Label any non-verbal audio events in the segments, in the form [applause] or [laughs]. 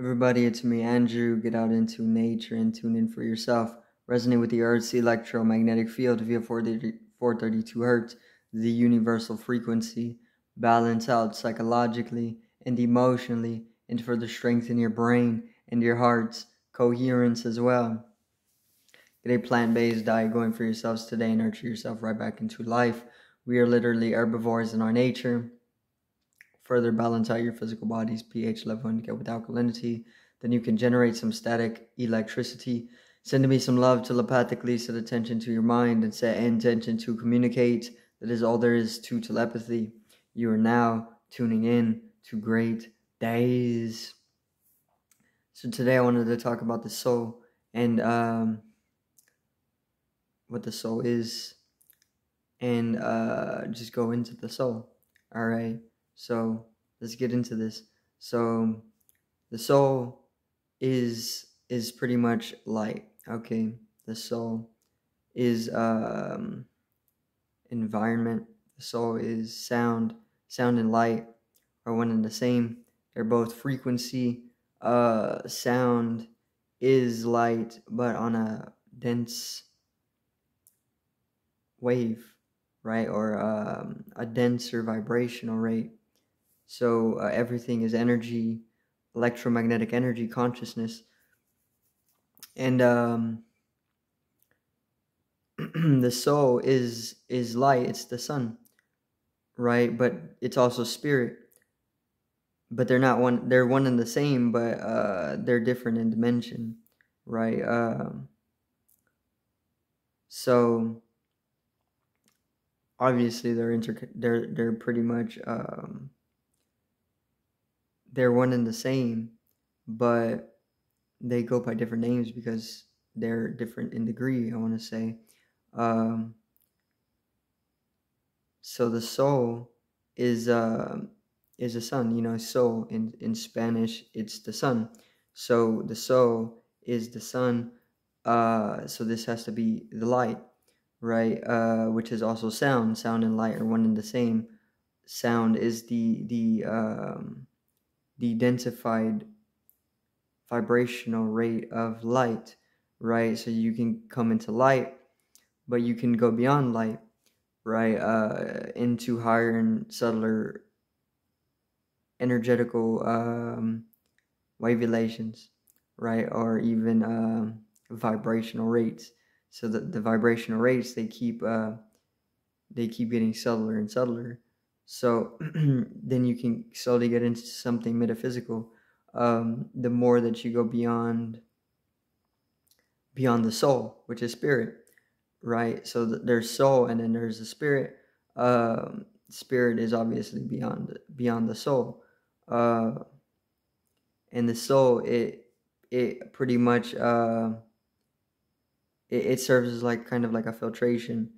Everybody, it's me, Andrew. Get out into nature and tune in for yourself. Resonate with the Earth's electromagnetic field via 432 hertz, the universal frequency. Balance out psychologically and emotionally, and further strengthen your brain and your heart's coherence as well. Get a plant based diet going for yourselves today. Nurture yourself right back into life. We are literally herbivores in our nature further balance out your physical body's pH level and get with alkalinity, then you can generate some static electricity. Send me some love telepathically, set attention to your mind, and set intention to communicate. That is all there is to telepathy. You are now tuning in to Great DAZE. So today I wanted to talk about the soul and um, what the soul is, and uh, just go into the soul. All right. So let's get into this. So the soul is is pretty much light. Okay, the soul is um, environment. The soul is sound. Sound and light are one and the same. They're both frequency. Uh, sound is light, but on a dense wave, right? Or um, a denser vibrational rate. So uh, everything is energy, electromagnetic energy, consciousness. And um, [clears throat] the soul is is light, it's the sun, right? But it's also spirit. But they're not one they're one and the same, but uh, they're different in dimension, right? Um, so obviously they're inter they're they're pretty much um, they're one and the same, but they go by different names because they're different in degree, I want to say. Um, so the soul is uh, is a sun, you know, soul in, in Spanish, it's the sun. So the soul is the sun. Uh, so this has to be the light, right? Uh, which is also sound. Sound and light are one and the same. Sound is the the um, the densified vibrational rate of light, right? So you can come into light, but you can go beyond light, right? Uh, into higher and subtler energetical um, wavulations, right? Or even um, vibrational rates. So that the vibrational rates they keep uh, they keep getting subtler and subtler so [clears throat] then you can slowly get into something metaphysical. Um, the more that you go beyond beyond the soul, which is spirit, right? So there's soul, and then there's the spirit. Um, spirit is obviously beyond beyond the soul, uh, and the soul it it pretty much uh, it, it serves as like kind of like a filtration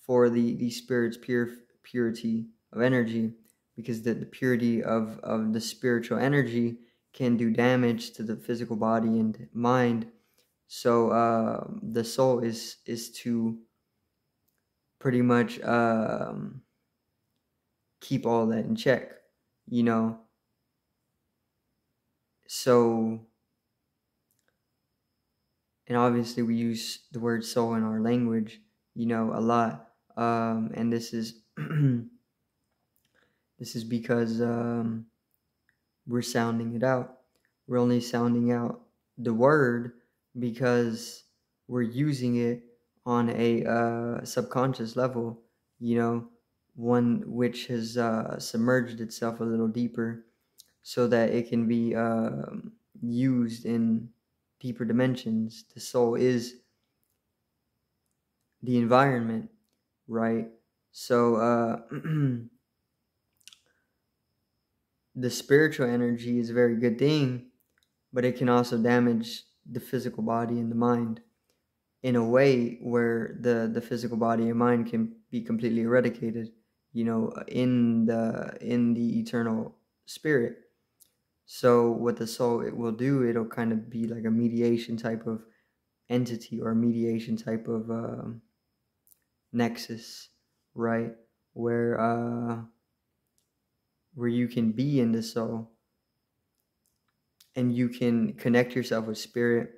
for the the spirit's pure purity of energy because the, the purity of, of the spiritual energy can do damage to the physical body and mind. So uh, the soul is is to pretty much um, keep all that in check, you know. So, and obviously we use the word soul in our language, you know, a lot. Um, and this is [clears throat] This is because um, we're sounding it out. We're only sounding out the word because we're using it on a uh, subconscious level, you know, one which has uh, submerged itself a little deeper so that it can be uh, used in deeper dimensions. The soul is the environment, right? So, uh, [clears throat] the spiritual energy is a very good thing, but it can also damage the physical body and the mind in a way where the, the physical body and mind can be completely eradicated, you know, in the in the eternal spirit. So what the soul it will do, it'll kind of be like a mediation type of entity or a mediation type of uh, nexus, right? Where uh, where you can be in the soul. And you can connect yourself with spirit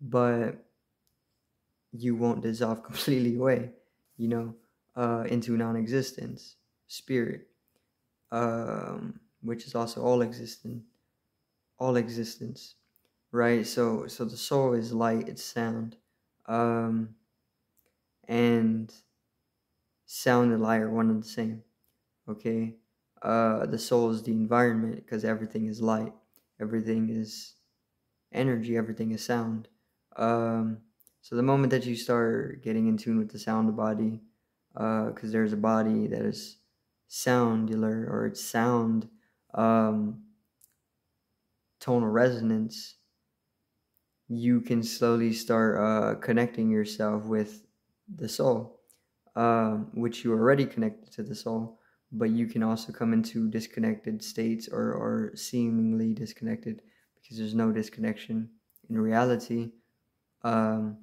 but you won't dissolve [laughs] completely away you know uh, into non-existence spirit um, which is also all existent all existence right? So so the soul is light it's sound um, and sound and light are one and the same okay uh, the soul is the environment because everything is light, everything is energy, everything is sound. Um, so the moment that you start getting in tune with the sound of body, because uh, there's a body that is soundular or it's sound um, tonal resonance, you can slowly start uh, connecting yourself with the soul, uh, which you already connected to the soul but you can also come into disconnected states or, or seemingly disconnected because there's no disconnection in reality. Um,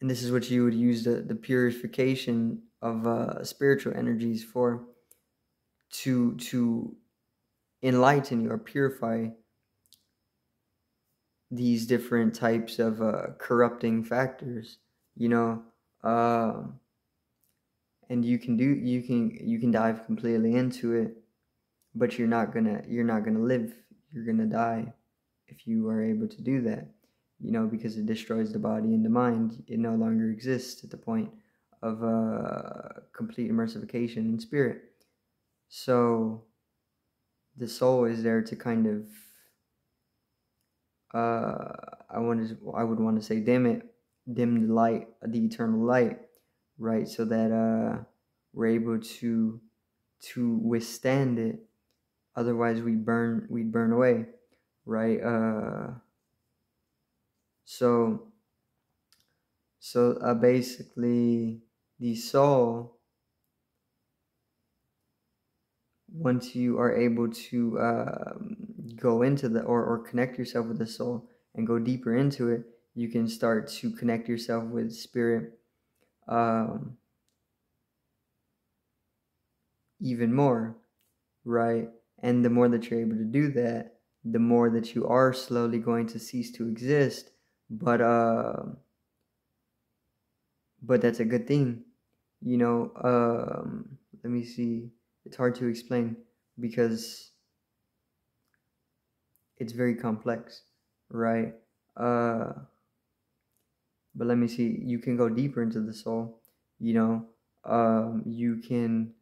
and this is what you would use the, the purification of uh, spiritual energies for to to enlighten you or purify these different types of uh, corrupting factors you know um, and you can do you can you can dive completely into it but you're not gonna you're not gonna live you're gonna die if you are able to do that you know because it destroys the body and the mind. It no longer exists at the point of uh, complete immersification in spirit. So the soul is there to kind of uh, I wanted I would want to say dim it dim the light the eternal light right? So that uh, we're able to to withstand it. Otherwise, we burn we burn away, right? Uh, so so uh, basically, the soul. Once you are able to uh, go into the or, or connect yourself with the soul and go deeper into it, you can start to connect yourself with spirit um, even more, right? And the more that you're able to do that, the more that you are slowly going to cease to exist. But uh, but that's a good thing, you know. Um, let me see. It's hard to explain because it's very complex, right? Uh, but let me see you can go deeper into the soul. You know um, you can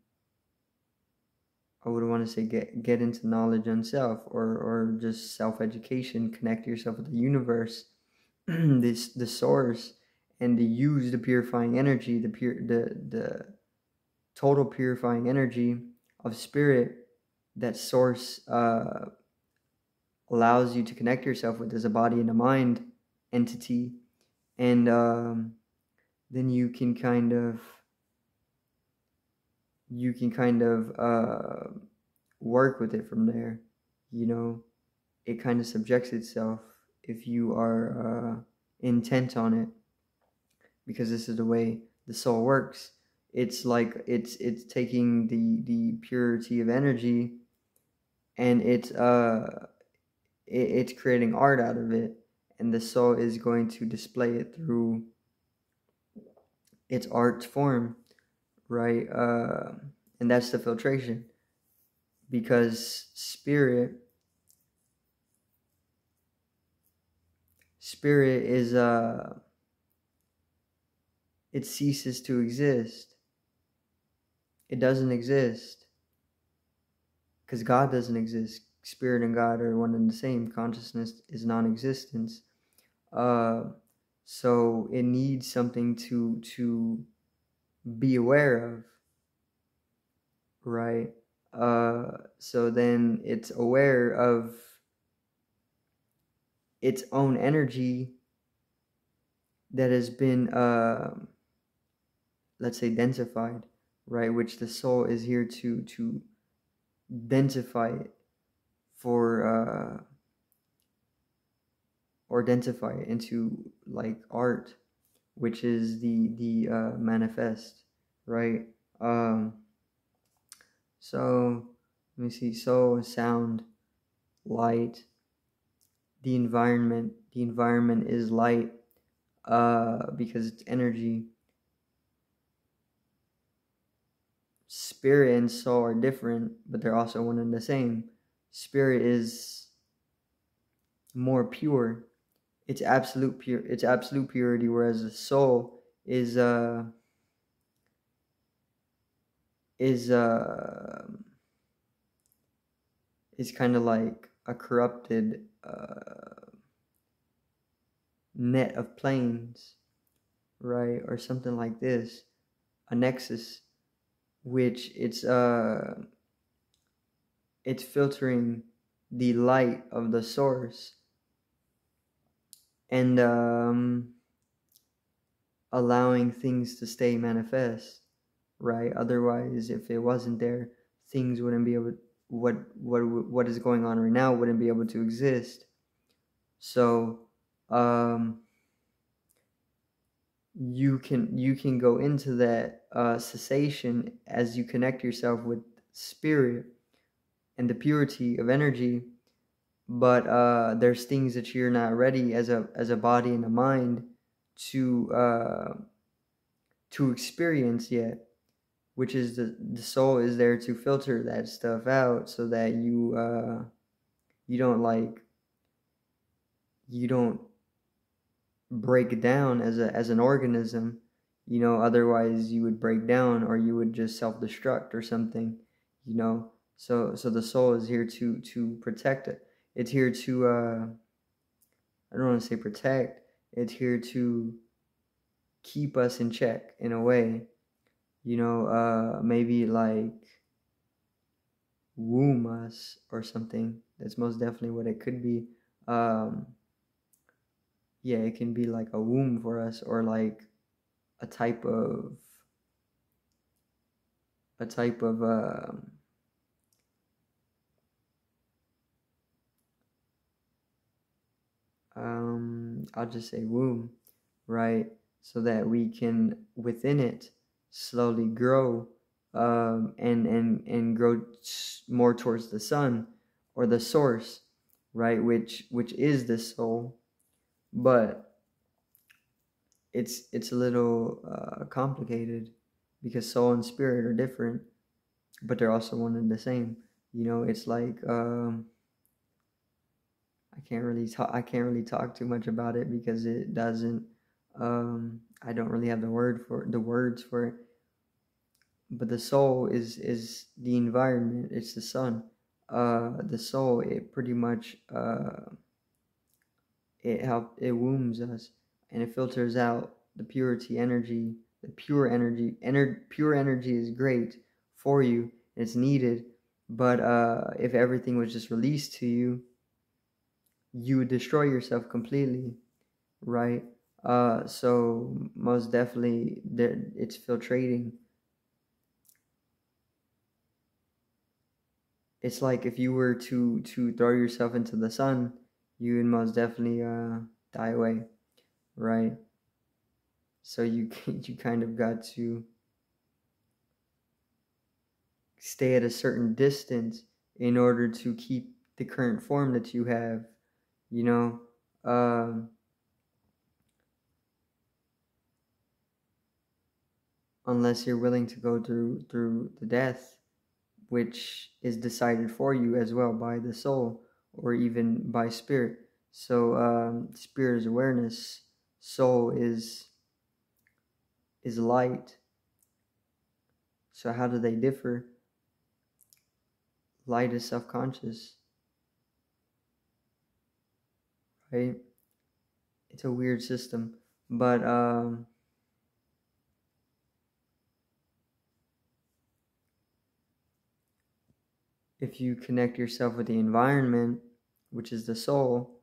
i would want to say get get into knowledge on self or or just self-education connect yourself with the universe [clears throat] this the source and to use the purifying energy the pure the the total purifying energy of spirit that source uh, allows you to connect yourself with as a body and a mind entity and um, then you can kind of you can kind of uh, work with it from there. You know it kind of subjects itself if you are uh, intent on it. Because this is the way the soul works. It's like it's it's taking the the purity of energy and it's uh it, it's creating art out of it and the soul is going to display it through its art form, right? Uh, and that's the filtration. Because spirit, spirit is, uh, it ceases to exist. It doesn't exist. Because God doesn't exist. Spirit and God are one and the same. Consciousness is non existence. Uh, so it needs something to to be aware of, right? Uh, so then it's aware of its own energy that has been, uh, let's say, densified, right? Which the soul is here to to densify it for. Uh, or identify into like art, which is the the uh, manifest, right? Um, so let me see. So sound, light. The environment, the environment is light uh, because it's energy. Spirit and soul are different, but they're also one and the same. Spirit is more pure. It's absolute pure. It's absolute purity, whereas the soul is uh is uh is kind of like a corrupted uh, net of planes, right, or something like this, a nexus, which it's uh it's filtering the light of the source and um, allowing things to stay manifest right? Otherwise if it wasn't there things wouldn't be able what what what is going on right now wouldn't be able to exist. So um you can you can go into that uh, cessation as you connect yourself with spirit and the purity of energy but uh, there's things that you're not ready as a as a body and a mind to uh, to experience yet which is the the soul is there to filter that stuff out so that you uh you don't like you don't break down as a as an organism. You know otherwise you would break down or you would just self-destruct or something you know? So so the soul is here to to protect it it's here to uh i don't want to say protect it's here to keep us in check in a way you know, uh, maybe like womb us or something. That's most definitely what it could be. Um, yeah, it can be like a womb for us or like a type of a type of um, um I'll just say womb, right? So that we can within it slowly grow um, and and and grow more towards the sun or the source, right? Which which is the soul, but it's it's a little uh, complicated because soul and spirit are different, but they're also one and the same. You know, it's like um, I can't really talk. I can't really talk too much about it because it doesn't. Um, I don't really have the word for the words for it but the soul is is the environment it's the sun uh the soul it pretty much uh it help it wombs us and it filters out the purity energy the pure energy ener- pure energy is great for you it's needed but uh if everything was just released to you you destroy yourself completely right? Uh so most definitely there it's filtrating. It's like if you were to to throw yourself into the sun, you would most definitely uh, die away, right? So you [laughs] you kind of got to stay at a certain distance in order to keep the current form that you have, you know. Um, unless you're willing to go through through the death which is decided for you as well by the soul or even by spirit. So um, spirit is awareness, soul is is light. So how do they differ? Light is self-conscious. Right? It's a weird system, but um if you connect yourself with the environment, which is the soul,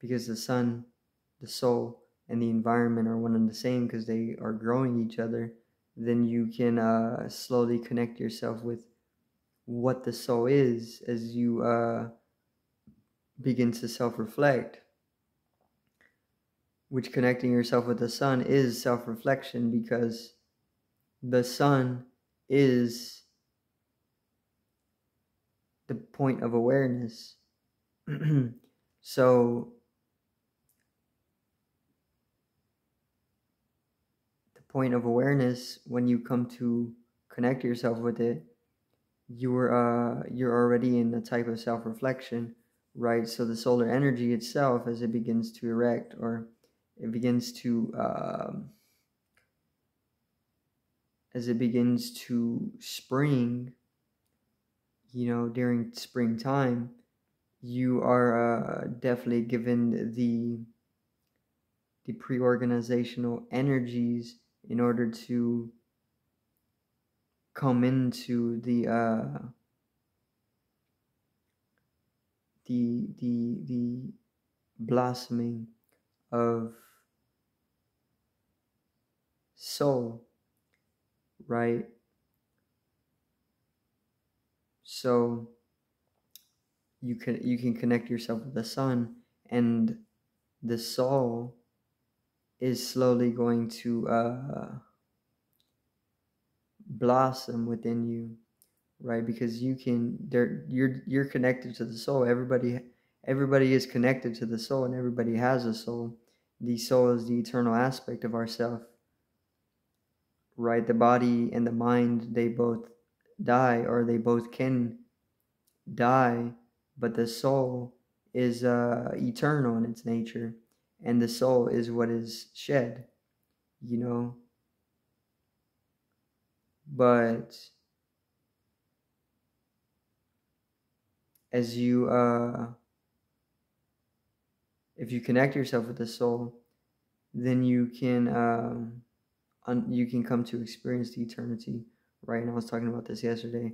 because the sun, the soul, and the environment are one and the same because they are growing each other, then you can uh, slowly connect yourself with what the soul is as you uh, begin to self reflect. Which connecting yourself with the sun is self reflection because the sun is the point of awareness, [clears throat] so the point of awareness when you come to connect yourself with it you're uh you're already in a type of self-reflection right? So the solar energy itself as it begins to erect or it begins to um, as it begins to spring you know during springtime you are uh, definitely given the the pre-organizational energies in order to come into the uh, the the the blossoming of soul right? So you can you can connect yourself with the sun and the soul is slowly going to uh, blossom within you right? Because you can there you're you're connected to the soul. Everybody everybody is connected to the soul and everybody has a soul. The soul is the eternal aspect of ourself right? The body and the mind they both die or they both can die but the soul is uh, eternal in its nature, and the soul is what is shed, you know. But as you, uh, if you connect yourself with the soul, then you can, um, un- you can come to experience the eternity. Right, and I was talking about this yesterday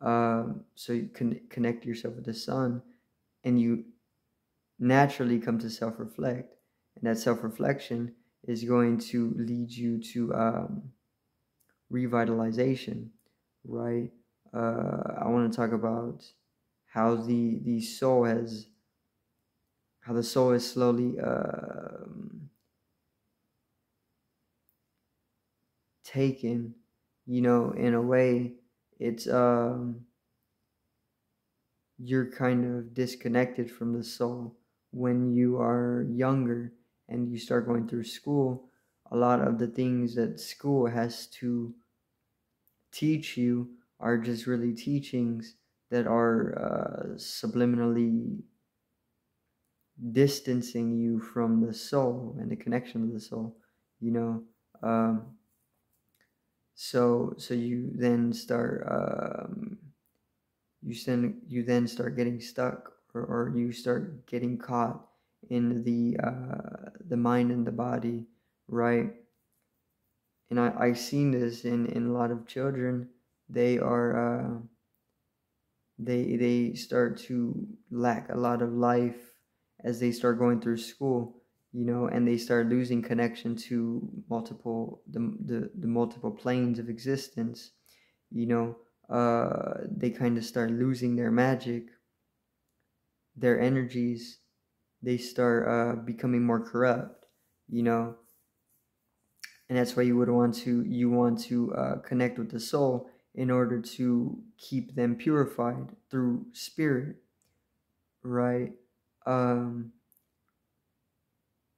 um, so you can connect yourself with the sun and you naturally come to self reflect. And that self reflection is going to lead you to um, revitalization, right? Uh, I want to talk about how the, the soul has, how the soul is slowly uh, taken, you know, in a way it's um you're kind of disconnected from the soul when you are younger and you start going through school. A lot of the things that school has to teach you are just really teachings that are uh, subliminally distancing you from the soul and the connection to the soul you know um, so so you then start um, you then you then start getting stuck or, or you start getting caught in the uh, the mind and the body right? And I, I've seen this in, in a lot of children. They are uh, they they start to lack a lot of life as they start going through school you know, and they start losing connection to multiple the the, the multiple planes of existence, you know, uh, they kind of start losing their magic, their energies, they start uh, becoming more corrupt, you know, and that's why you would want to you want to uh, connect with the soul in order to keep them purified through spirit, right? Um,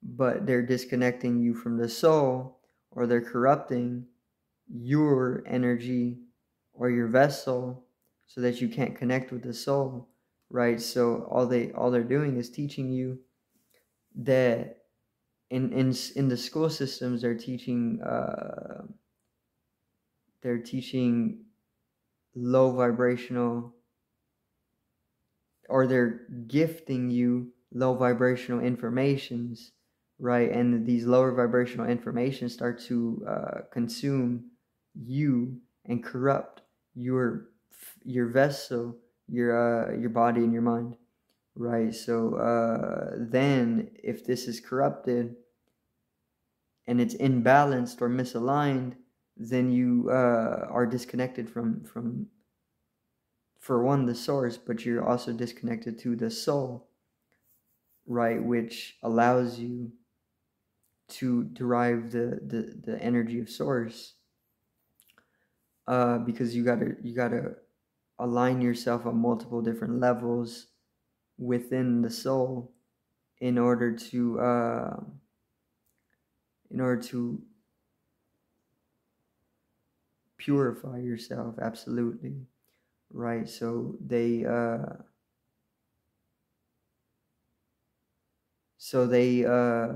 but they're disconnecting you from the soul or they're corrupting your energy or your vessel so that you can't connect with the soul right so all they all they're doing is teaching you that in in in the school systems they're teaching uh they're teaching low vibrational or they're gifting you low vibrational informations right? And these lower vibrational information start to uh, consume you and corrupt your your vessel, your uh, your body and your mind, right? So uh, then, if this is corrupted and it's imbalanced or misaligned, then you uh, are disconnected from from for one the source, but you're also disconnected to the soul, right? Which allows you to derive the the, the energy of source uh, because you gotta you gotta align yourself on multiple different levels within the soul in order to uh, in order to purify yourself absolutely. Right so they uh so they uh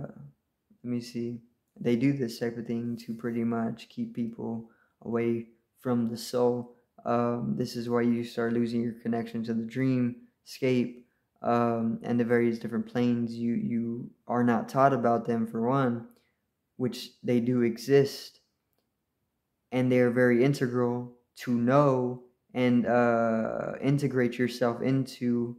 let me see. They do this type of thing to pretty much keep people away from the soul. Um this is why you start losing your connection to the dream escape um and the various different planes you you are not taught about them for one which they do exist and they are very integral to know and uh, integrate yourself into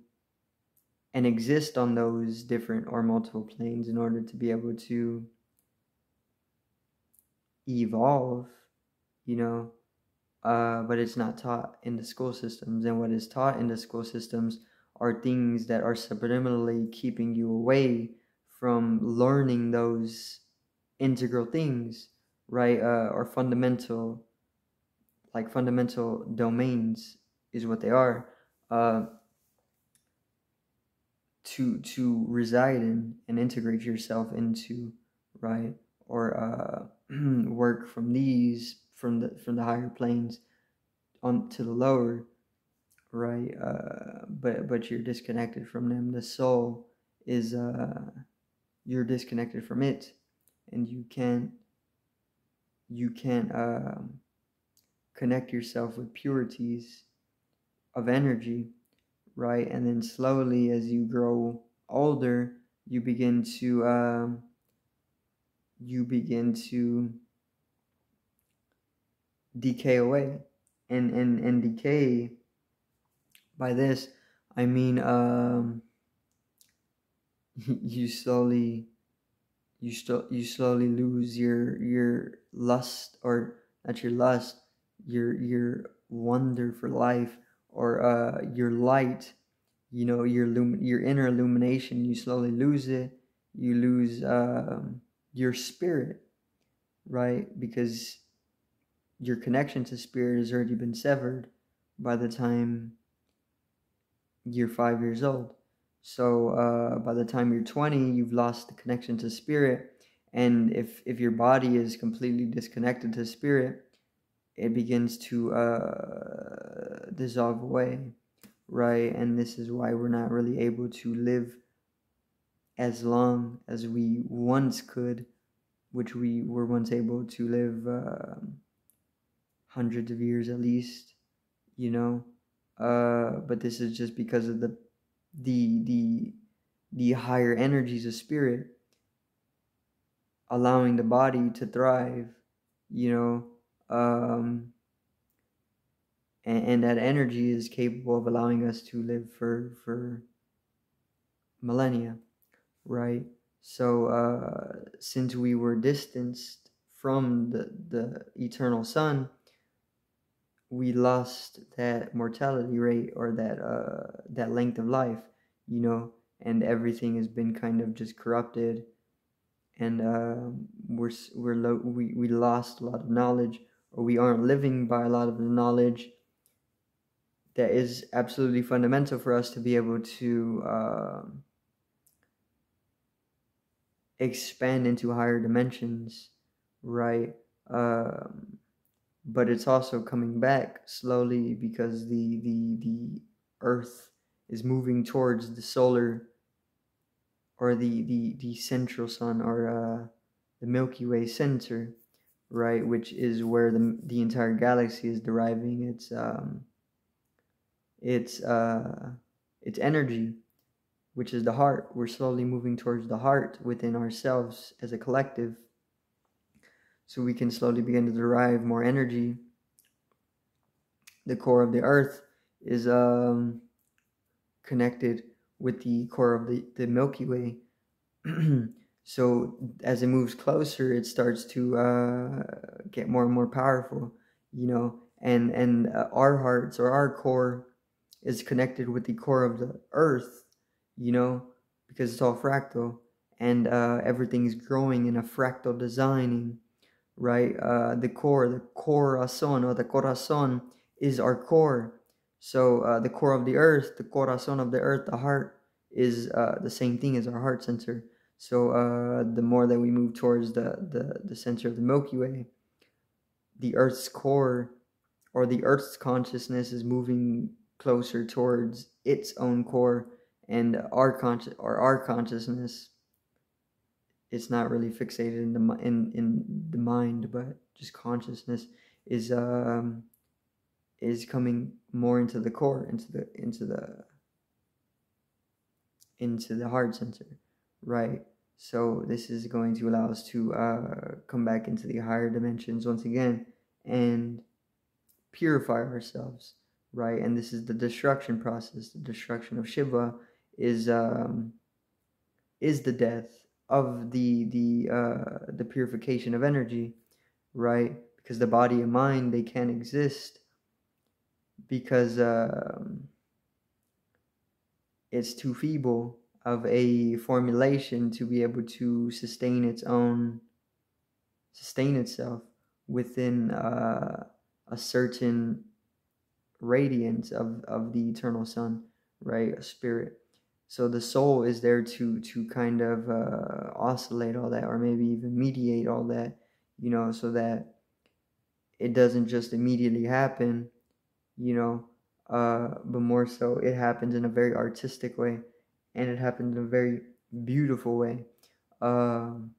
and exist on those different or multiple planes in order to be able to evolve, you know. Uh, but it's not taught in the school systems, and what is taught in the school systems are things that are subliminally keeping you away from learning those integral things right uh, or fundamental like fundamental domains is what they are uh, to to reside in and integrate yourself into right or uh, [clears throat] work from these from the from the higher planes on to the lower right uh, but but you're disconnected from them. The soul is uh you're disconnected from it and you can't you can um, connect yourself with purities of energy, right? And then slowly, as you grow older, you begin to um, you begin to decay away, and and and decay. By this, I mean um, [laughs] you slowly you still you slowly lose your your lust or not your lust your your wonder for life or uh your light you know your lum- your inner illumination. You slowly lose it. You lose um, your spirit right? Because your connection to spirit has already been severed by the time you're five years old so uh, by the time you're 20, you've lost the connection to spirit. And if, if your body is completely disconnected to spirit, it begins to uh, dissolve away, right? And this is why we're not really able to live as long as we once could, which we were once able to live uh, hundreds of years at least, you know. Uh, but this is just because of the the the the higher energies of spirit allowing the body to thrive you know um and, and that energy is capable of allowing us to live for for millennia right? So uh since we were distanced from the the eternal sun we lost that mortality rate or that uh that length of life you know and everything has been kind of just corrupted. And uh, we're we're lo- we we lost a lot of knowledge or we aren't living by a lot of the knowledge that is absolutely fundamental for us to be able to uh, expand into higher dimensions right? Um, but it's also coming back slowly because the the the earth is moving towards the solar or the the the central sun or uh, the Milky Way center, right, which is where the the entire galaxy is deriving its um its uh its energy, which is the heart. We're slowly moving towards the heart within ourselves as a collective so we can slowly begin to derive more energy. The core of the earth is um, connected with the core of the, the Milky Way. [clears throat] so as it moves closer, it starts to uh, get more and more powerful, you know, and, and uh, our hearts or our core is connected with the core of the earth, you know, because it's all fractal and uh, everything's growing in a fractal designing right? Uh, the core, the corazon or the corazon is our core. So uh, the core of the earth, the corazon of the earth, the heart is uh, the same thing as our heart center. So uh, the more that we move towards the, the, the center of the Milky Way, the Earth's core or the Earth's consciousness is moving closer towards its own core, and our conscious or our consciousness it's not really fixated in the in in the mind, but just consciousness is um is coming more into the core, into the into the into the heart center, right? So this is going to allow us to uh, come back into the higher dimensions once again and purify ourselves, right? And this is the destruction process. The destruction of Shiva is um, is the death of the the uh, the purification of energy, right? Because the body and mind they can't exist because um, it's too feeble of a formulation to be able to sustain its own sustain itself within uh, a certain radiance of, of the eternal sun right a spirit so the soul is there to to kind of uh, oscillate all that or maybe even mediate all that you know so that it doesn't just immediately happen you know uh, but more so it happens in a very artistic way and it happens in a very beautiful way. Um,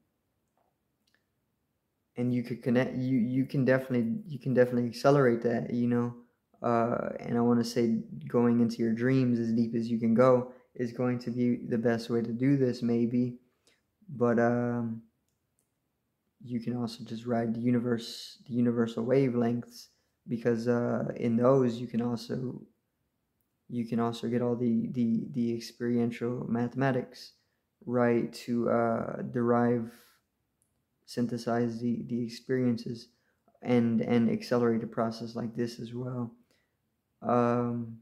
and you could connect. You you can definitely you can definitely accelerate that. You know. Uh, and I want to say going into your dreams as deep as you can go is going to be the best way to do this, maybe. But um, you can also just ride the universe, the universal wavelengths, because uh, in those you can also you can also get all the the the experiential mathematics right to uh, derive synthesize the the experiences and and accelerate a process like this as well um,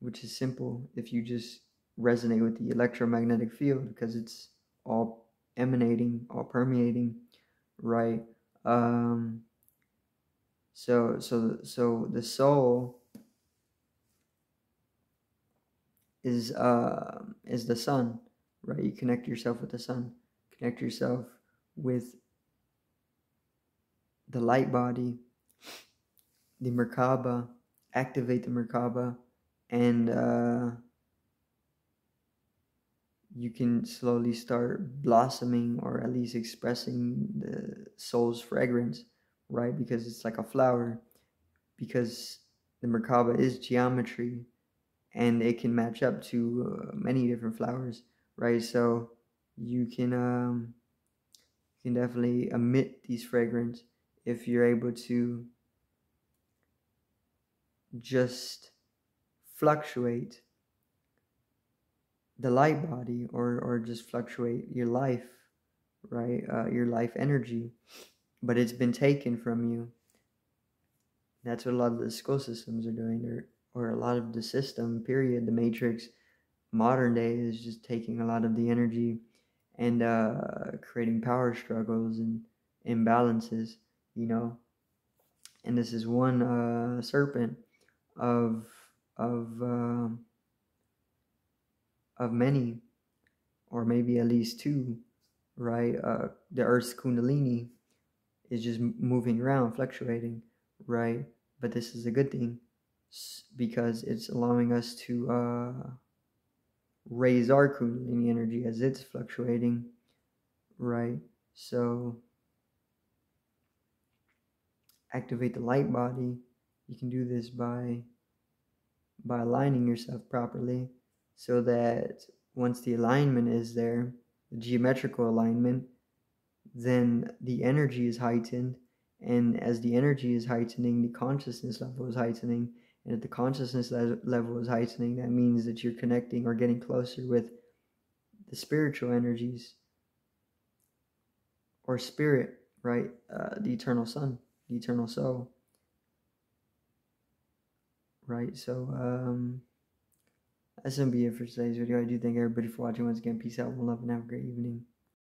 which is simple if you just resonate with the electromagnetic field because it's all emanating all permeating right um, so so so the soul is uh, is the sun, right? You connect yourself with the sun, connect yourself with the light body, the Merkaba, activate the Merkaba, and uh, you can slowly start blossoming or at least expressing the soul's fragrance, right? Because it's like a flower, because the Merkaba is geometry, and it can match up to uh, many different flowers, right? So you can um, you can definitely emit these fragrance if you're able to just fluctuate the light body or or just fluctuate your life right uh, your life energy but it's been taken from you that's what a lot of the school systems are doing they're or a lot of the system, period, the matrix, modern day is just taking a lot of the energy and uh, creating power struggles and imbalances, you know. And this is one uh, serpent of of uh, of many, or maybe at least two, right? Uh, the Earth's Kundalini is just moving around, fluctuating, right? But this is a good thing because it's allowing us to uh, raise our kundalini energy as it's fluctuating, right? So activate the light body. You can do this by by aligning yourself properly so that once the alignment is there, the geometrical alignment, then the energy is heightened. And as the energy is heightening, the consciousness level is heightening, and if the consciousness level is heightening, that means that you're connecting or getting closer with the spiritual energies or spirit, right? Uh, the eternal sun, the eternal soul, right? So, um, that's gonna be it for today's video. I do thank everybody for watching once again. Peace out, one love, and have a great evening.